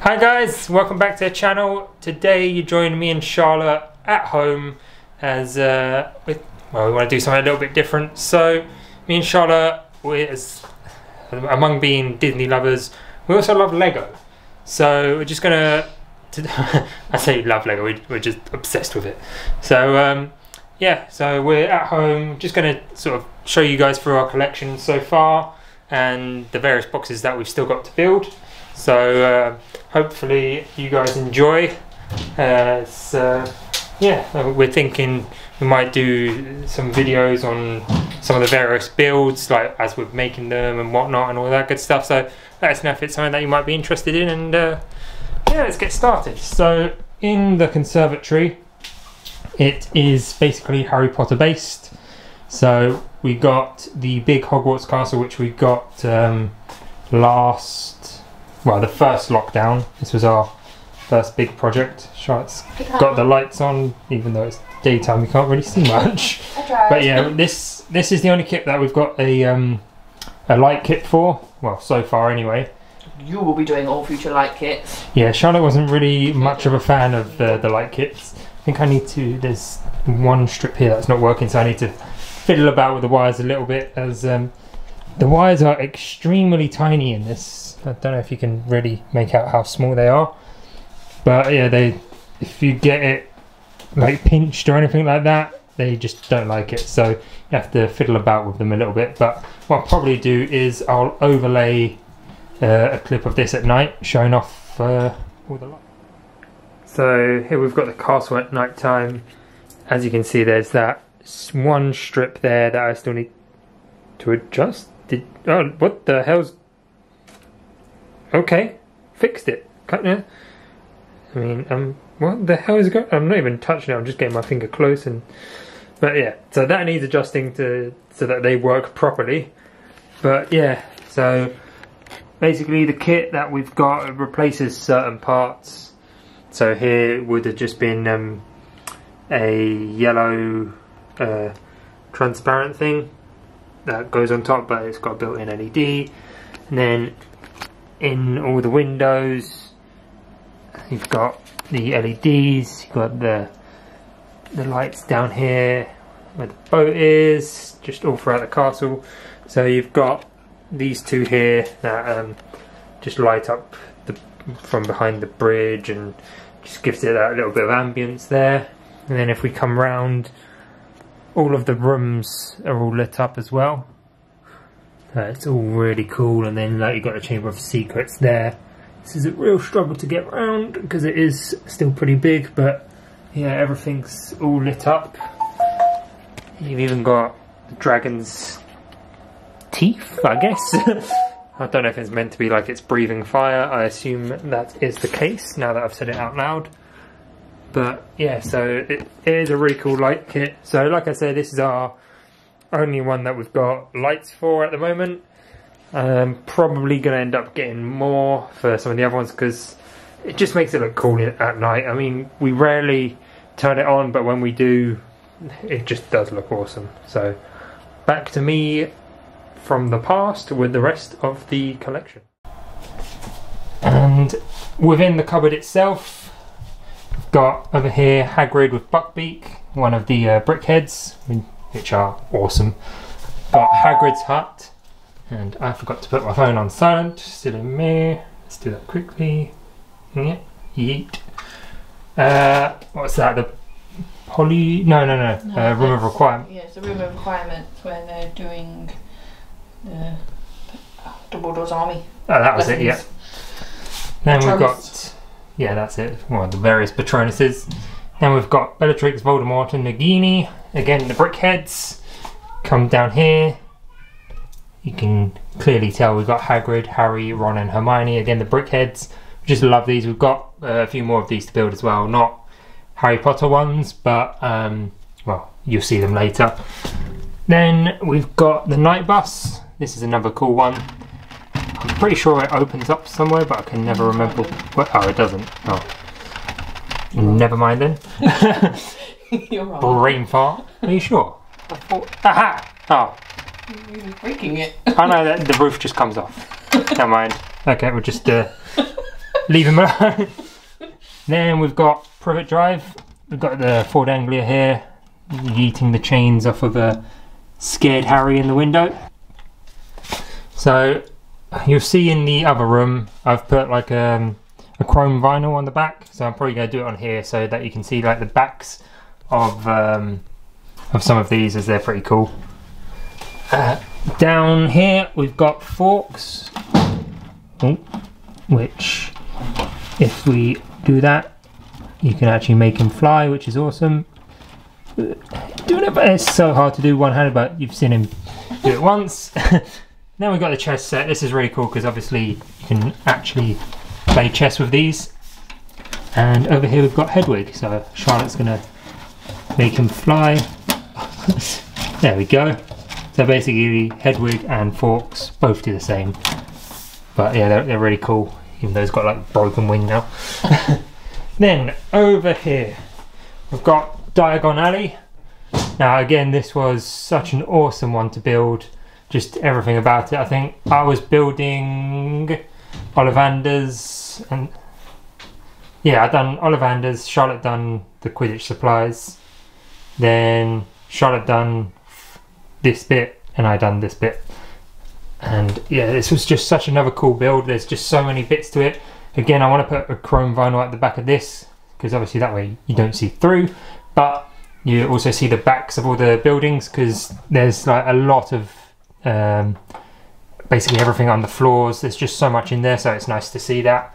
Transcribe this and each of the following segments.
Hi guys, welcome back to the channel. Today you join me and Charlotte at home as uh, with, well we want to do something a little bit different. So me and Charlotte, we as among being Disney lovers, we also love Lego. So we're just gonna, to, I say love Lego, we, we're just obsessed with it. So um, yeah, so we're at home, just gonna sort of show you guys through our collection so far and the various boxes that we've still got to build. So uh, hopefully you guys enjoy. Uh, uh, yeah, uh, we're thinking we might do some videos on some of the various builds, like as we're making them and whatnot, and all that good stuff. So let us know if it's something that you might be interested in, and uh, yeah, let's get started. So in the conservatory, it is basically Harry Potter based. So we got the big Hogwarts castle, which we got um, last, well, the first lockdown. This was our first big project. Charlotte's got the lights on, even though it's daytime, we can't really see much. But yeah, this this is the only kit that we've got a um, a light kit for. Well, so far anyway. You will be doing all future light kits. Yeah, Charlotte wasn't really much of a fan of the, the light kits. I think I need to. There's one strip here that's not working, so I need to fiddle about with the wires a little bit as um, the wires are extremely tiny in this. I don't know if you can really make out how small they are, but yeah, they if you get it like pinched or anything like that, they just don't like it. So you have to fiddle about with them a little bit. But what I'll probably do is I'll overlay uh, a clip of this at night, showing off uh, all the lights. So here we've got the castle at night time. As you can see, there's that one strip there that I still need to adjust. Did oh what the hell's okay? Fixed it. I mean, um, what the hell is going? I'm not even touching it. I'm just getting my finger close and. But yeah, so that needs adjusting to so that they work properly. But yeah, so basically the kit that we've got replaces certain parts. So here would have just been um, a yellow uh, transparent thing that goes on top but it's got a built-in LED and then in all the windows you've got the LEDs you've got the the lights down here where the boat is just all throughout the castle. So you've got these two here that um, just light up the from behind the bridge and just gives it that little bit of ambience there. And then if we come round all of the rooms are all lit up as well. Uh, it's all really cool and then like you've got the Chamber of Secrets there. This is a real struggle to get around because it is still pretty big but yeah everything's all lit up. You've even got the dragon's teeth I guess. I don't know if it's meant to be like it's breathing fire. I assume that is the case now that I've said it out loud. But yeah, so it, it is a really cool light kit. So like I said, this is our only one that we've got lights for at the moment. Um, probably going to end up getting more for some of the other ones because it just makes it look cool at night. I mean, we rarely turn it on, but when we do, it just does look awesome. So back to me from the past with the rest of the collection. And within the cupboard itself, got over here Hagrid with Buckbeak, one of the uh, brickheads, which are awesome. Got Hagrid's hut, and I forgot to put my phone on silent, still in me. Let's do that quickly. Yeah, yeet. Uh, what's that? The poly? No, no, no. no uh, room of requirement. Yeah, it's the room of requirements where they're doing the Dumbledore's army. Oh, that was lessons. it. Yeah. Then we've got yeah, that's it. Well, the various Patronuses. Then we've got Bellatrix, Voldemort, and Nagini. Again, the brickheads come down here. You can clearly tell we've got Hagrid, Harry, Ron, and Hermione. Again, the brickheads. Just love these. We've got uh, a few more of these to build as well. Not Harry Potter ones, but um, well, you'll see them later. Then we've got the night bus. This is another cool one. I'm pretty sure it opens up somewhere, but I can never remember. Oh, it doesn't. Oh. Never mind then. You're wrong. Brain fart. Are you sure? I thought. Aha! Oh. You're breaking it. I know that the roof just comes off. Never mind. Okay, we'll just. Uh, leave him alone. then we've got Privet Drive. We've got the Ford Anglia here, yeeting the chains off of a scared Harry in the window. So you'll see in the other room, I've put like um, a chrome vinyl on the back. So I'm probably going to do it on here so that you can see like the backs of um, of some of these as they're pretty cool. Uh, down here we've got Fawkes, oh, which if we do that, you can actually make him fly, which is awesome. Doing it, but it's so hard to do one-handed, but you've seen him do it once. then we've got the chess set. This is really cool because obviously you can actually play chess with these. And over here we've got Hedwig, so Charlotte's gonna make him fly. there we go. So basically Hedwig and Fawkes both do the same. But yeah, they're, they're really cool, even though he's got like broken wing now. then over here we've got Diagon Alley. Now again, this was such an awesome one to build. Just everything about it. I think I was building Ollivander's and yeah, I done Ollivander's. Charlotte done the Quidditch supplies. Then Charlotte done this bit, and I done this bit. And yeah, this was just such another cool build. There's just so many bits to it. Again, I want to put a chrome vinyl at the back of this because obviously that way you don't see through. But you also see the backs of all the buildings because there's like a lot of um, basically everything on the floors. There's just so much in there, so it's nice to see that.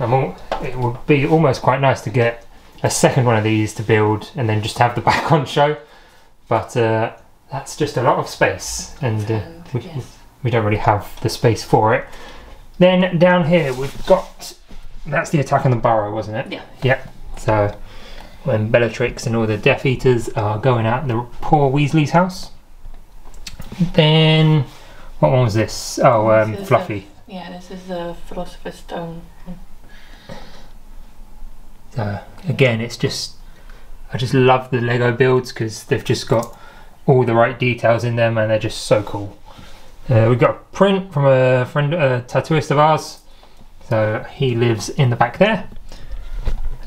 All, it would be almost quite nice to get a second one of these to build and then just have the back on show. But uh, that's just a lot of space, and uh, we, yes. we don't really have the space for it. Then down here we've got that's the attack on the burrow, wasn't it? Yeah. Yeah. So when Bellatrix and all the Death Eaters are going out the poor Weasley's house. Then what one was this? Oh, um, This Fluffy. Yeah, this is the Philosopher's Stone. So again, it's just I just love the Lego builds because they've just got all the right details in them and they're just so cool. Uh, we've got a print from a friend, a tattooist of ours. So he lives in the back there.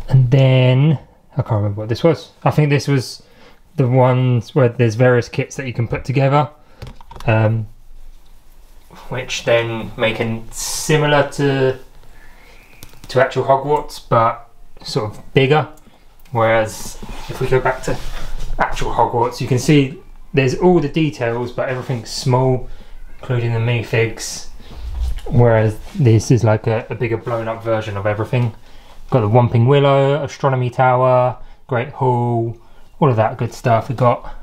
And then I can't remember what this was. I think this was the ones where there's various kits that you can put together. Um, which then make it similar to to actual Hogwarts, but sort of bigger. Whereas if we go back to actual Hogwarts, you can see there's all the details, but everything's small, including the minifigs. Whereas this is like a, a bigger blown up version of everything. Got the Whomping Willow, Astronomy Tower, Great Hall, all of that good stuff. We got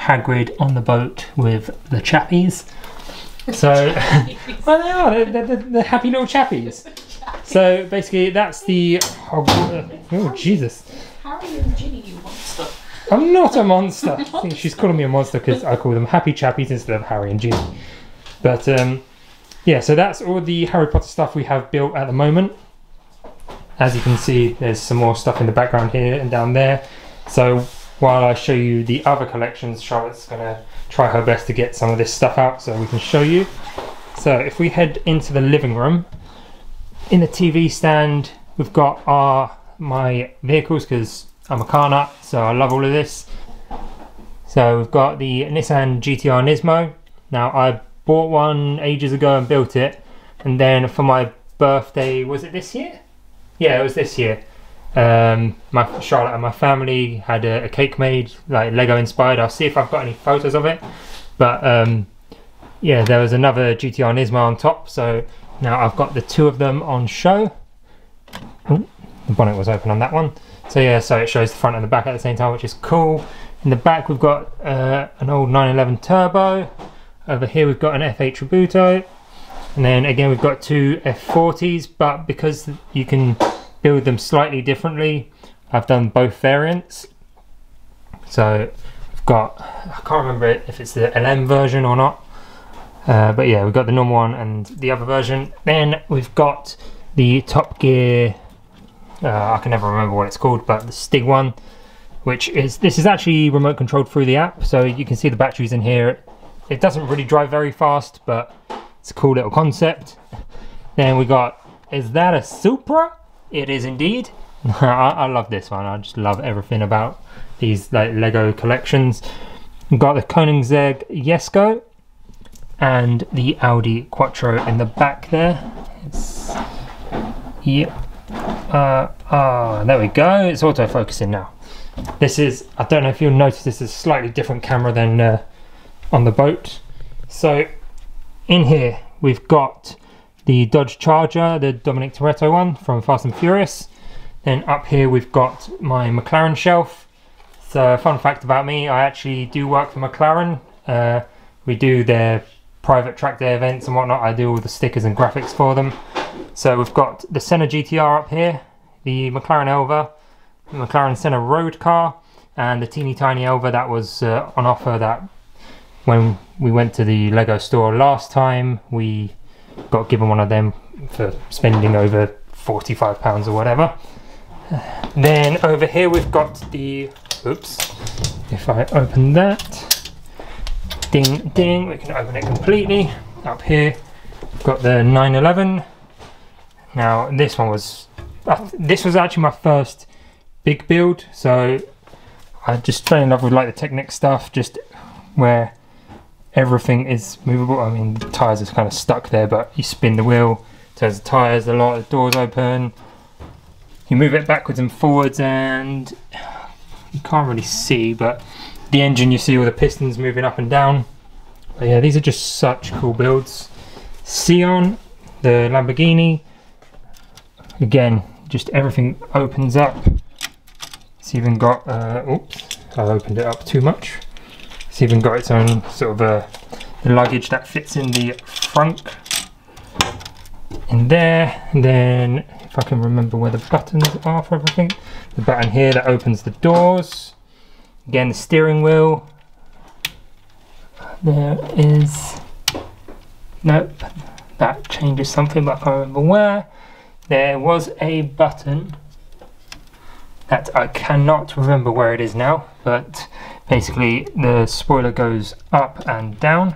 Hagrid on the boat with the chappies. So, well, they are. They're, they're, they're happy little chappies. So basically, that's the. Hogwarts. Oh Jesus! Harry and Ginny, you monster. I'm not a monster. I think she's calling me a monster because I call them happy chappies instead of Harry and Ginny. But um, yeah, so that's all the Harry Potter stuff we have built at the moment. As you can see, there's some more stuff in the background here and down there. So while I show you the other collections, Charlotte's gonna try her best to get some of this stuff out so we can show you. So if we head into the living room, in the TV stand, we've got our my vehicles because I'm a car nut, so I love all of this. So we've got the Nissan GTR Nismo. Now I bought one ages ago and built it, and then for my birthday, was it this year? Yeah, it was this year. Um, my Charlotte and my family had a, a cake made, like Lego inspired. I'll see if I've got any photos of it. But um, yeah, there was another GTR Nismo on top, so now I've got the two of them on show. Ooh, the bonnet was open on that one. So yeah, so it shows the front and the back at the same time, which is cool. In the back we've got uh, an old 911 Turbo. Over here we've got an F8 Tributo. And then again we've got two F40s, but because you can build them slightly differently, I've done both variants. So I've got, I can't remember if it's the LM version or not. Uh, but yeah, we've got the normal one and the other version. Then we've got the Top Gear. Uh, I can never remember what it's called, but the Stig one, which is this is actually remote controlled through the app, so you can see the batteries in here. It doesn't really drive very fast, but it's a cool little concept. Then we got is that a Supra? It is indeed. I, I love this one. I just love everything about these like Lego collections. We've got the Koenigsegg Jesko and the Audi Quattro in the back there. It's, yeah. Uh, ah, there we go. It's auto focusing now. This is, I don't know if you'll notice, this is a slightly different camera than uh, on the boat. So, in here, we've got the Dodge Charger, the Dominic Toretto one from Fast and Furious. Then up here, we've got my McLaren shelf. So, fun fact about me, I actually do work for McLaren. Uh, we do their private track day events and whatnot. I do all the stickers and graphics for them. So we've got the Senna GTR up here, the McLaren Elva, the McLaren Senna road car, and the teeny tiny Elva that was uh, on offer that when we went to the Lego store last time, we got given one of them for spending over £45 or whatever. Then over here we've got the, oops, if I open that, ding ding, we can open it completely. Up here, we've got the 911. Now this one was, uh, this was actually my first big build, so I just fell in love with like the Technic stuff, just where everything is movable. I mean, the tires are kind of stuck there, but you spin the wheel, turns the tires the lot, the doors open. You move it backwards and forwards, and you can't really see, but the engine you see all the pistons moving up and down. But yeah, these are just such cool builds. Sián, the Lamborghini. Again, just everything opens up. It's even got, uh, oops, I opened it up too much. It's even got its own sort of uh, luggage that fits in the front. In there, and then if I can remember where the buttons are for everything, the button here that opens the doors. Again, the steering wheel. There is, nope, that changes something, but I can't remember where. There was a button that I cannot remember where it is now, but basically the spoiler goes up and down.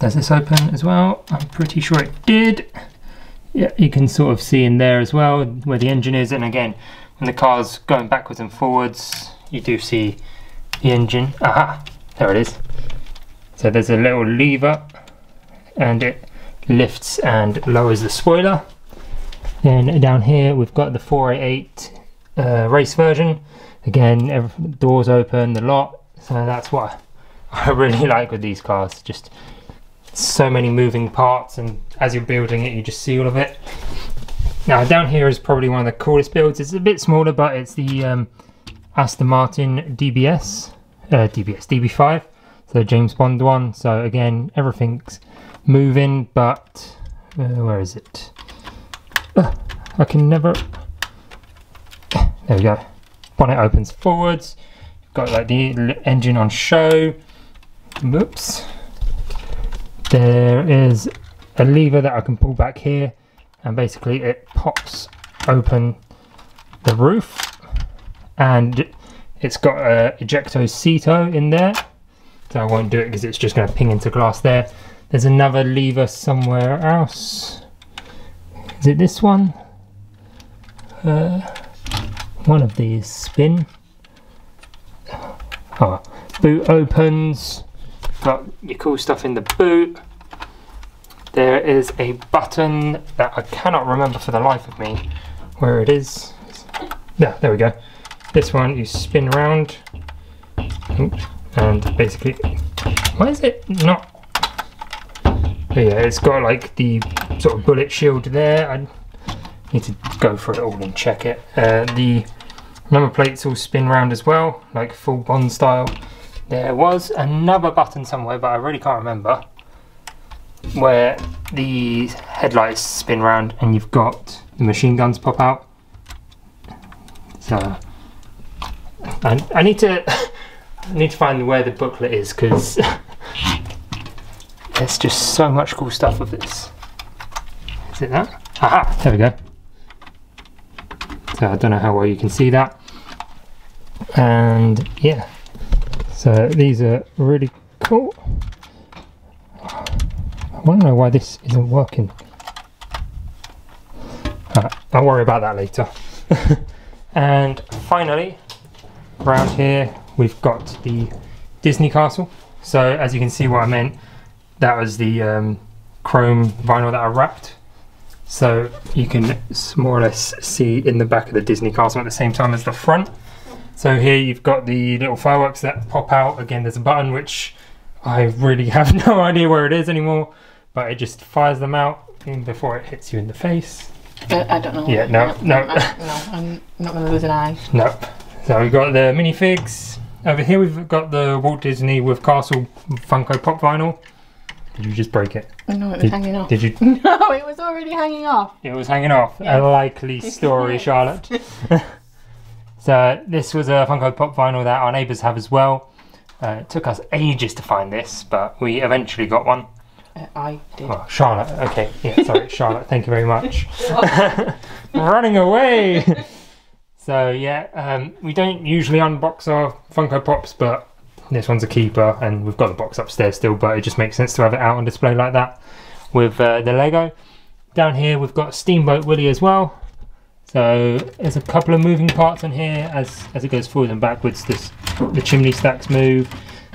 Does this open as well? I'm pretty sure it did. Yeah, you can sort of see in there as well where the engine is, and again, when the car's going backwards and forwards, you do see the engine. Aha, there it is. So there's a little lever and it lifts and lowers the spoiler. Then down here we've got the 488 uh, race version. Again, every, doors open, the lot. So that's what I really like with these cars. Just so many moving parts, and as you're building it, you just see all of it. Now down here is probably one of the coolest builds. It's a bit smaller, but it's the um, Aston Martin DBS, uh, DBS DB5, so James Bond one. So again, everything's moving, but uh, where is it? Uh, I can never. There we go. Bonnet opens forwards. Got like the engine on show. Oops. There is a lever that I can pull back here, and basically it pops open the roof and it's got a ejecto seato in there so I won't do it because it's just going to ping into glass there there's another lever somewhere else is it this one uh, one of these spin oh, boot opens got your cool stuff in the boot there is a button that I cannot remember for the life of me where it is yeah there we go this one you spin around and basically, why is it not? But yeah, it's got like the sort of bullet shield there. I need to go for it all and check it. Uh, the number plates all spin round as well, like full Bond style. There was another button somewhere, but I really can't remember, where the headlights spin round and you've got the machine guns pop out. So I, I need to I need to find where the booklet is because there's just so much cool stuff with this. Is it that? Aha! There we go. So I don't know how well you can see that. And yeah, so these are really cool. I want to know why this isn't working. Uh, I'll worry about that later. and finally, around here we've got the Disney Castle. So as you can see, what I meant, that was the um, chrome vinyl that I wrapped. So you can more or less see in the back of the Disney Castle at the same time as the front. So here you've got the little fireworks that pop out. Again, there's a button which I really have no idea where it is anymore, but it just fires them out before it hits you in the face. I, I don't know. Yeah, no, no. I- no, I'm not going to lose an eye. Nope. So we've got the minifigs. Over here we've got the Walt Disney with Castle Funko Pop vinyl. Did you just break it? No, it was Did- hanging off. Did you? No, it was already hanging off. It was hanging off. Yeah. A likely story, Charlotte. So this was a Funko Pop vinyl that our neighbours have as well. Uh, it took us ages to find this, but we eventually got one. Uh, I did. Well, Charlotte. Okay, yeah, sorry, Charlotte. Thank you very much. Running away. so yeah, um, we don't usually unbox our Funko Pops, but this one's a keeper, and we've got the box upstairs still. But it just makes sense to have it out on display like that with uh, the Lego. Down here we've got Steamboat Willie as well. So there's a couple of moving parts on here as as it goes forward and backwards. This the chimney stacks move,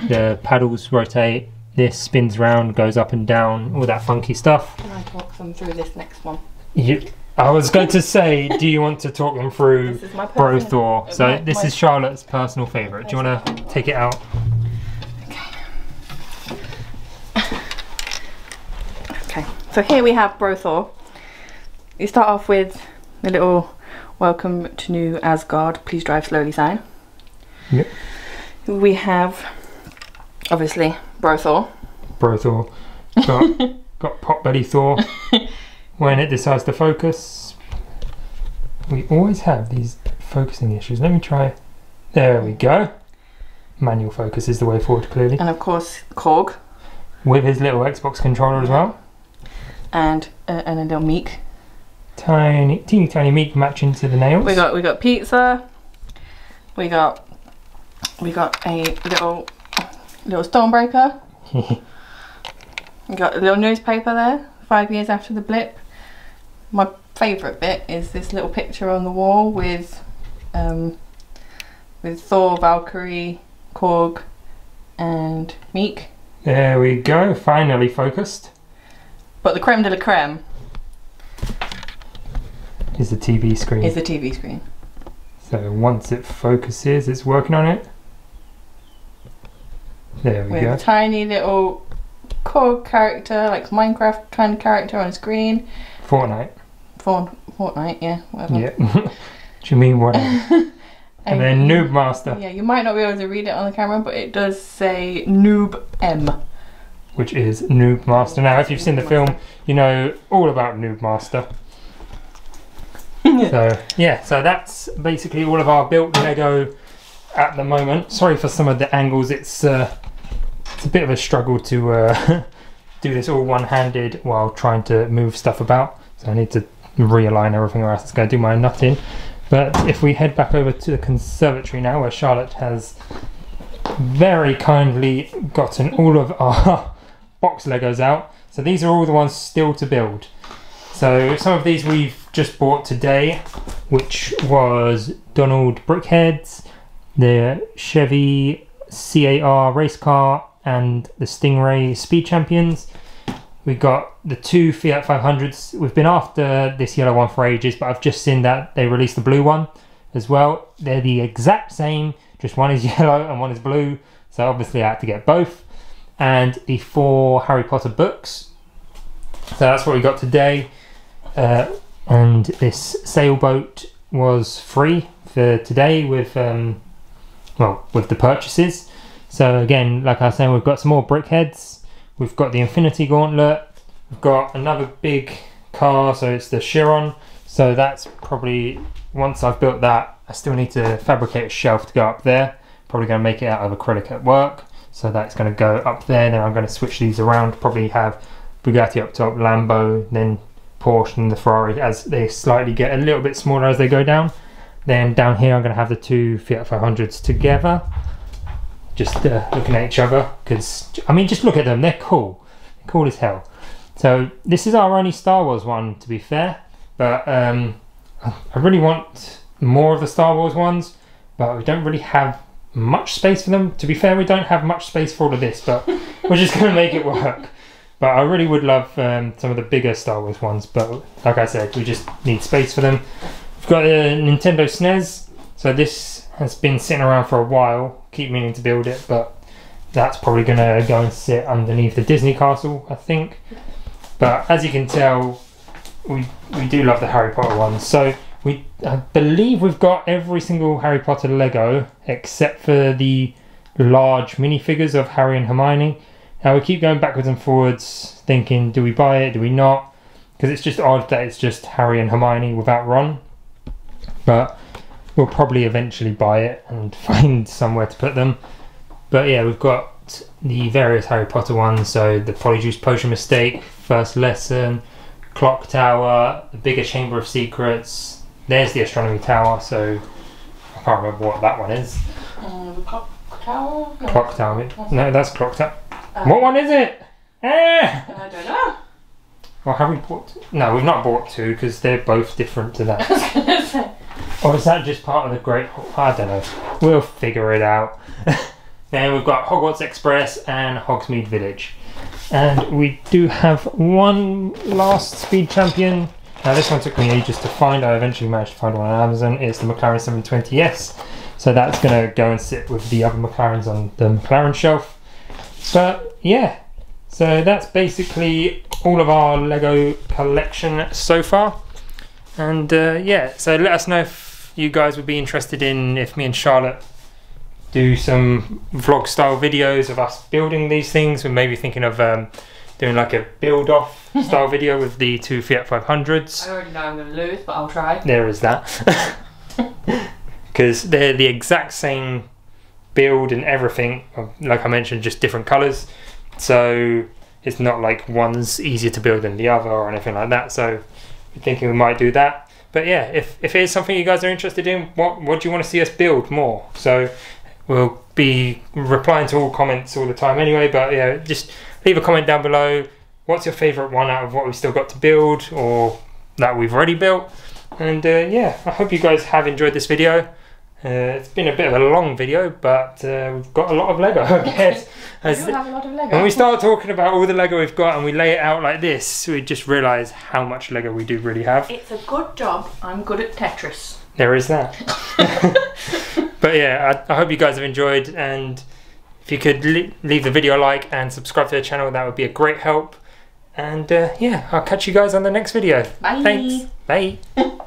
the paddles rotate. This spins round, goes up and down, all that funky stuff. Can I talk them through this next one? You, I was going to say, do you want to talk them through This is my Bro personal- Thor? So my- this my- is Charlotte's personal favourite. Do you want to take it out? Okay. okay, so here we have Bro Thor. You start off with the little welcome to New Asgard, please drive slowly sign. Yep. We have obviously Bro Thor. Bro Thor. Got, got Potbelly Thor. when it decides to focus, we always have these focusing issues. Let me try. There we go. Manual focus is the way forward, clearly. And of course Korg With his little Xbox controller as well. and uh, and a little Miek. Tiny, teeny tiny meat matching to the nails. We got we got pizza. We got we got a little little Stormbreaker. We got a little newspaper there. Five years after the blip. My favourite bit is this little picture on the wall with um, with Thor, Valkyrie, Korg, and Miek. there we go. Finally focused. But the creme de la creme Is the TV screen. is the TV screen. So once it focuses, it's working on it. There we with go. a tiny little Korg character, like Minecraft kind of character on screen. Fortnite. Fort, Fortnite, yeah, whatever. Yeah. Do you mean what? and then Noob Master, Yeah, you might not be able to read it on the camera, but it does say Noob M. which is Noob Master. Now, if you've seen the film, you know all about Noob Master. So yeah, so that's basically all of our built Lego at the moment. Sorry for some of the angles. It's uh, it's a bit of a struggle to uh, do this all one-handed while trying to move stuff about. So I need to realign everything, or else it's going to do my nutting. But if we head back over to the conservatory now, where Charlotte has very kindly gotten all of our box Legos out. So these are all the ones still to build. So some of these we've just bought today, which was Donald Brickheads, the Chevy CAR race car, and the Stingray Speed Champions. We got the two Fiat 500s. We've been after this yellow one for ages, but I've just seen that they released the blue one as well. They're the exact same, just one is yellow and one is blue. So obviously I had to get both. And the four Harry Potter books. So that's what we got today. Uh, and this sailboat was free for today with um, well with the purchases. So again, like I was saying, we've got some more brickheads. We've got the Infinity Gauntlet. We've got another big car, so it's the Chiron. So that's probably once I've built that, I still need to fabricate a shelf to go up there. Probably going to make it out of acrylic at work. So that's going to go up there. Then I'm going to switch these around. Probably have Bugatti up top, Lambo, then Porsche and the Ferrari as they slightly get a little bit smaller as they go down. Then down here, I'm going to have the two Fiat 500s together, just uh, looking at each other. Because I mean, just look at them; they're cool, they're cool as hell. So this is our only Star Wars one, to be fair. But um, I really want more of the Star Wars ones, but we don't really have much space for them. To be fair, we don't have much space for all of this, but we're just going to make it work. But I really would love um, some of the bigger Star Wars ones, but like I said, we just need space for them. We've got a Nintendo SNES, so this has been sitting around for a while. Keep meaning to build it, but that's probably going to go and sit underneath the Disney castle, I think. But as you can tell, we we do love the Harry Potter ones. So we I believe we've got every single Harry Potter Lego except for the large minifigures of Harry and Hermione. Now we keep going backwards and forwards, thinking, do we buy it? Do we not? Because it's just odd that it's just Harry and Hermione without Ron. But we'll probably eventually buy it and find somewhere to put them. But yeah, we've got the various Harry Potter ones. So the Polyjuice Potion Mistake, First Lesson, Clock Tower, the Bigger Chamber of Secrets. There's the Astronomy Tower. So I can't remember what that one is. Um, the clock tower? No. Clock Tower. No, that's Clock Tower. Uh, What one is it? Ah! I don't know. Well, have we bought? No, we've not bought two because they're both different to that. I was gonna say. Or is that just part of the Great? I don't know. We'll figure it out. then we've got Hogwarts Express and Hogsmeade Village, and we do have one last Speed Champion. Now this one took me ages to find. I eventually managed to find one on Amazon. It's the McLaren 720S. So that's going to go and sit with the other McLarens on the McLaren shelf. But yeah, so that's basically all of our Lego collection so far. And uh, yeah, so let us know if you guys would be interested in if me and Charlotte do some vlog style videos of us building these things. We're maybe thinking of um, doing like a build off style video with the two Fiat 500s. I already know I'm gonna lose, but I'll try. There is that. Because they're the exact same build and everything. Like I mentioned, just different colours. So it's not like one's easier to build than the other or anything like that. So we're thinking we might do that. But yeah, if, if it is something you guys are interested in, what, what do you want to see us build more? So we'll be replying to all comments all the time anyway. But yeah, just leave a comment down below. What's your favourite one out of what we've still got to build or that we've already built? And uh, yeah, I hope you guys have enjoyed this video. Uh, it's been a bit of a long video, but uh, we've got a lot of Lego, I guess. As- do have a lot of Lego. when we start talking about all the Lego we've got and we lay it out like this, we just realise how much Lego we do really have. It's a good job. I'm good at Tetris. There is that. but yeah, I, I hope you guys have enjoyed, and if you could le- leave the video a like and subscribe to the channel, that would be a great help. And uh, yeah, I'll catch you guys on the next video. Bye. Thanks. Bye.